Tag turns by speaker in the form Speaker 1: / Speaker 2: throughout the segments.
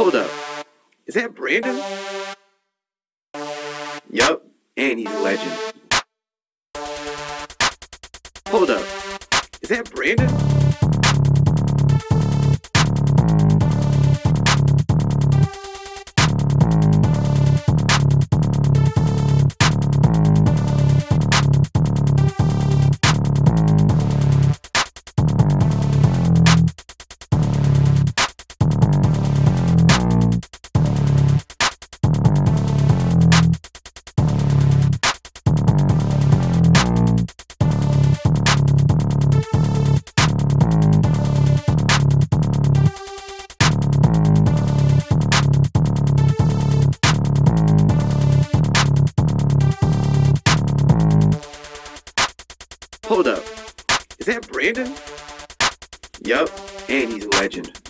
Speaker 1: Hold up. Is that Brandon? Yup, and he's a legend. Hold up. Is that Brandon? Hold up. Is that Brandon? Yup, and he's a legend.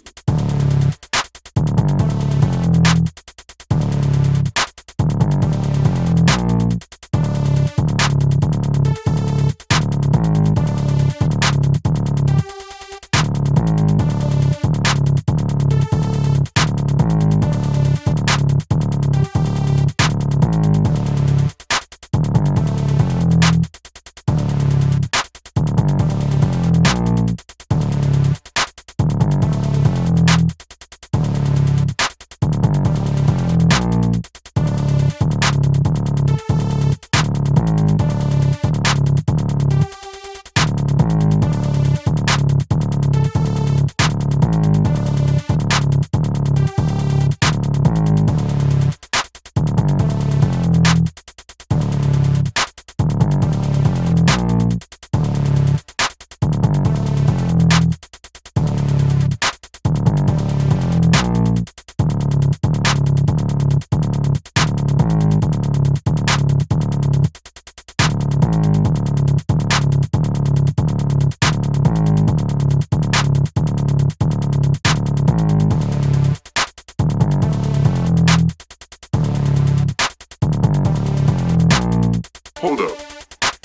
Speaker 2: Hold up.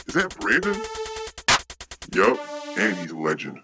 Speaker 2: Is that Brandon? Yup, and he's a legend.